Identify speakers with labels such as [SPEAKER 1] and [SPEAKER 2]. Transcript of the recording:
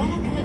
[SPEAKER 1] Welcome.